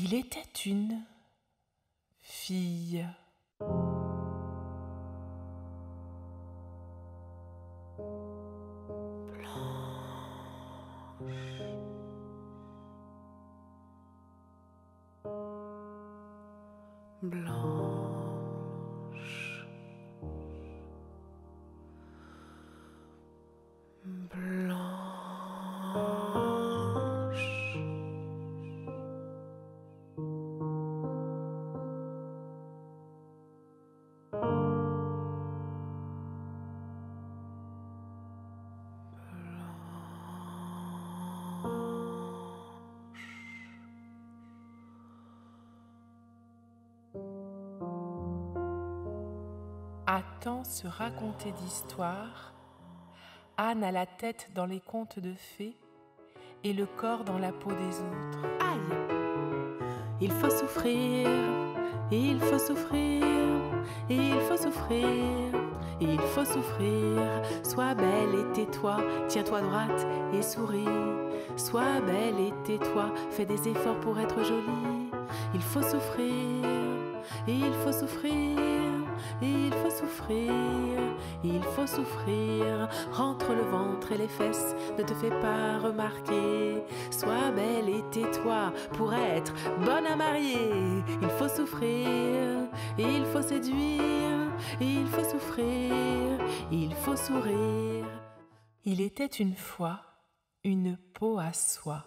Il était une fille. blanche, blanche. À tant se raconter d'histoires, Anne a la tête dans les contes de fées et le corps dans la peau des autres. Aïe Il faut souffrir, il faut souffrir, il faut souffrir, il faut souffrir. Sois belle et tais-toi, tiens-toi droite et souris. Sois belle et tais-toi, fais des efforts pour être jolie. Il faut souffrir, il faut souffrir, il faut souffrir, il faut souffrir. Rentre le ventre et les fesses, ne te fais pas remarquer. Sois belle et tais-toi pour être bonne à marier. Il faut souffrir, il faut séduire, il faut souffrir, il faut sourire. Il était une fois une peau à soie.